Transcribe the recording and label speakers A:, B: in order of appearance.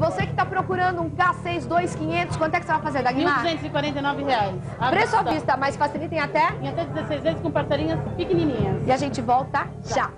A: Você que está procurando um K62500, quanto é que você vai fazer, Dagmar?
B: R$ 1.249
A: Preço à vista, mas facilitem até?
B: Em até 16 vezes com parcelinhas pequenininhas.
A: E a gente volta já.